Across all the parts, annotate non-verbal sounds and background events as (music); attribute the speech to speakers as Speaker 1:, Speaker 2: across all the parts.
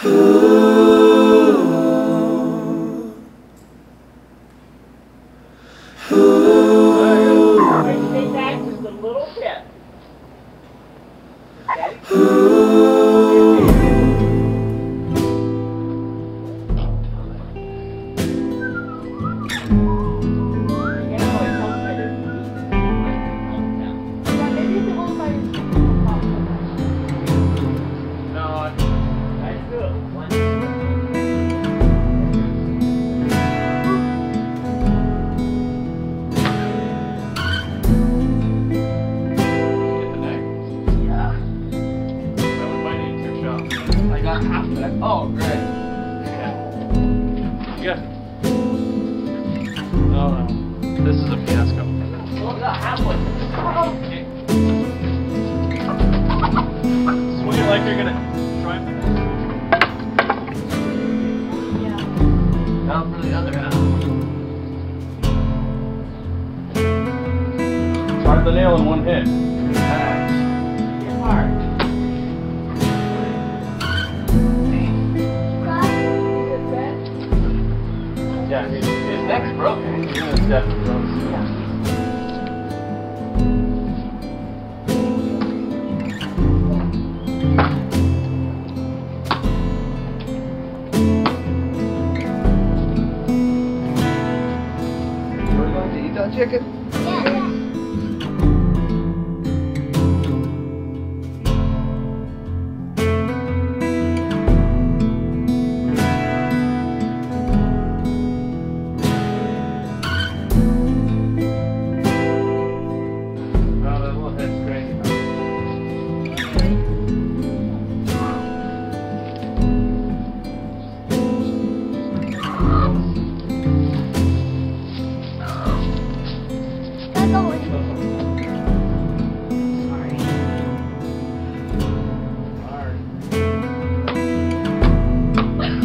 Speaker 1: Stay
Speaker 2: Swing it like you're gonna drive the
Speaker 3: Down for the other half.
Speaker 2: Drive the nail in one hit. Yeah, his, his neck's broken. Yeah, it's definitely broken.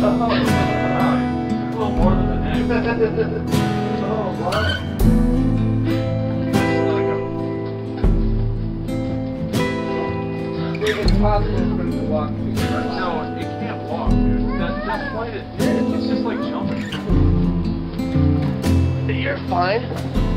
Speaker 2: A little more than neck.
Speaker 3: oh, Think it's to walk
Speaker 2: No, it can't walk. That, that is, it's just like jumping.
Speaker 3: You're fine.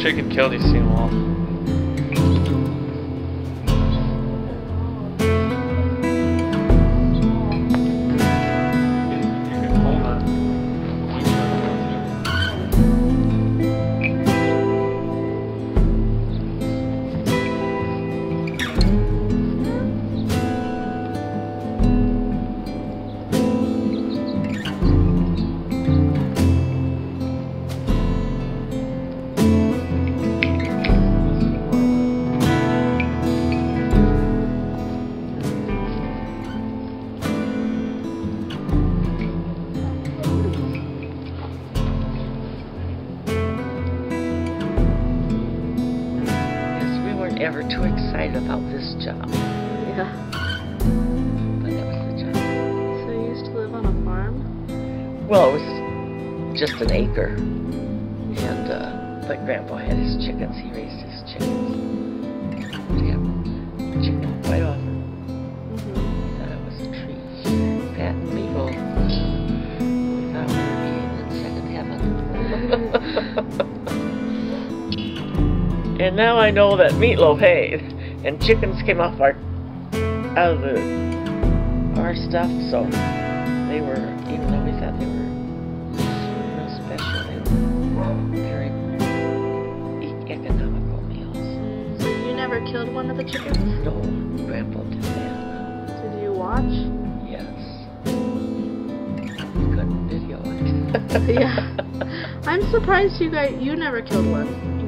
Speaker 2: Chicken killed, you've seen
Speaker 4: Yes, ever too excited about this job,
Speaker 5: Yeah.
Speaker 4: but it was the job.
Speaker 5: So you used to live on a farm?
Speaker 4: Well, it was just an acre, and uh, but Grandpa had his chickens. He And now I know that meatloaf, hey, and chickens came off our out of the our stuff, so they were even though we thought they were real special, they were very economical meals.
Speaker 5: So you never killed one of the chickens?
Speaker 4: No, Grandpa did that.
Speaker 5: Did you watch?
Speaker 4: Yes. You couldn't video it. (laughs)
Speaker 5: Yeah. I'm surprised you guys you never killed one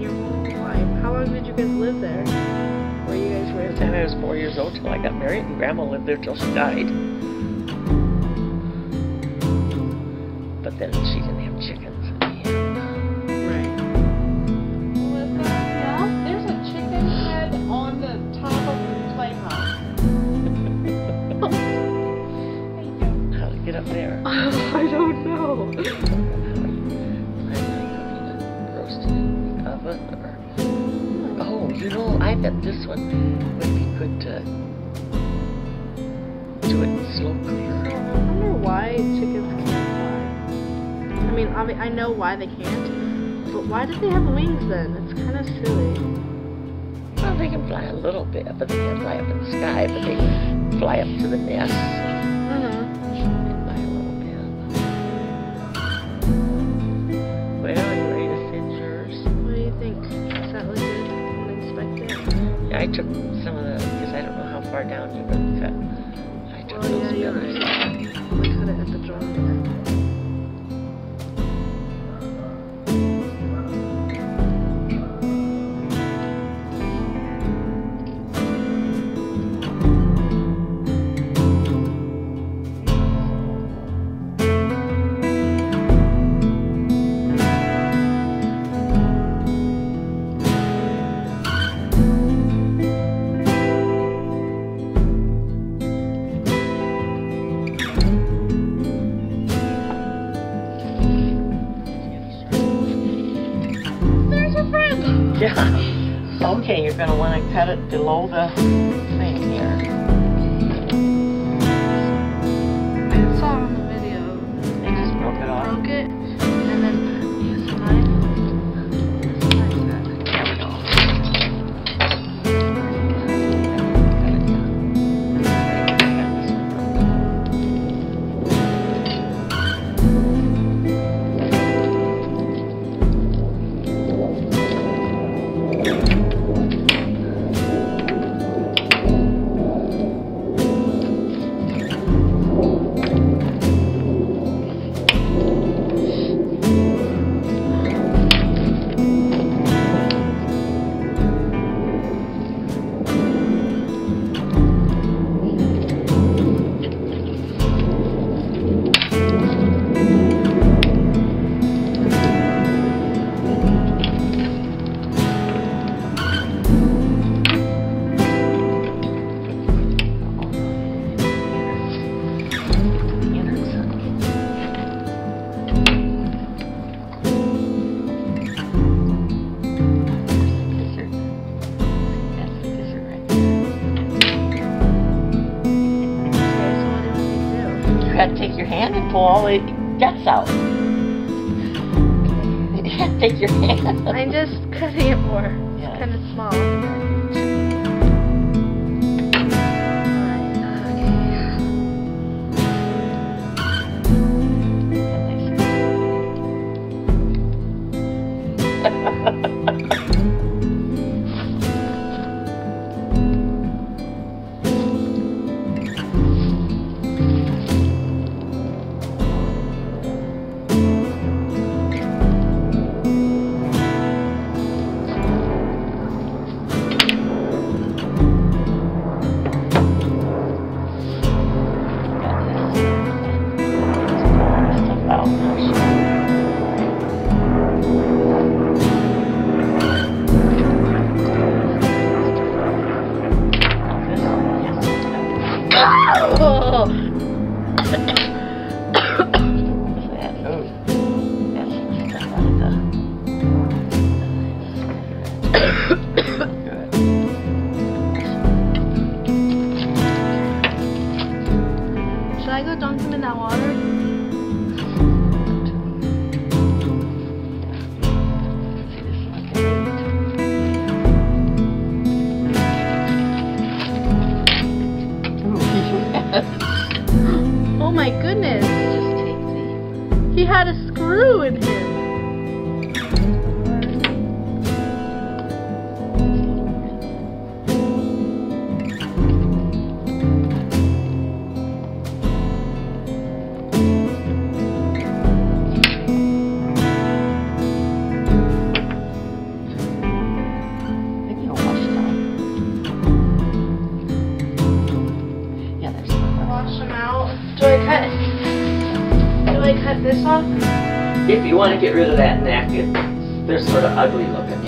Speaker 5: long did you guys live there? Where you guys were?
Speaker 4: time I was four years old till I got married, and Grandma lived there till she died. But then she didn't have
Speaker 5: obvi- I know why they can't, but why do they have wings then? It's kind of silly.
Speaker 4: Well, they can fly a little bit, but they can't fly up in the sky. But they can fly up to the nest
Speaker 5: Uh-huh.
Speaker 4: and fly a little bit. Well, you ready to finish yours?
Speaker 5: What do you think? Does that look good? Can inspect it?
Speaker 4: Yeah, I took some of the because I don't know how far down you can cut. I took
Speaker 5: Oh,
Speaker 4: those
Speaker 5: you're
Speaker 4: You're gonna want to cut it below the thing pull all the guts out. (laughs) Take your hand.
Speaker 5: I'm just cutting it more. It's kind of small.
Speaker 4: Yeah. (laughs) (laughs)
Speaker 5: cut? This off?
Speaker 4: If you want to get rid of that neck, they're sort of ugly looking,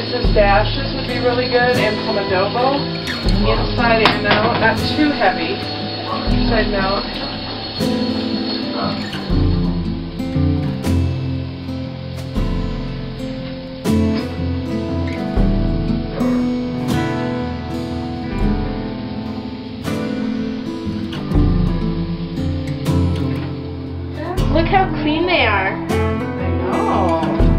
Speaker 1: like Mrs. Dash's would be really good and some adobo. Inside and out, not too heavy. Inside and out.
Speaker 5: Look how clean they are.
Speaker 1: Oh.
Speaker 5: Carrots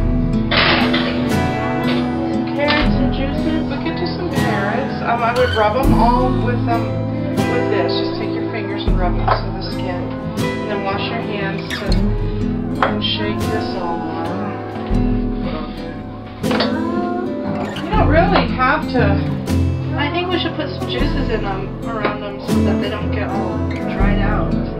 Speaker 1: um, I would rub them all with them um, with this. Just take your fingers and rub them to the skin, and then wash your hands to and shake this all over. You don't really have to.
Speaker 5: I think we should put some juices in them around them so that they don't get all dried out.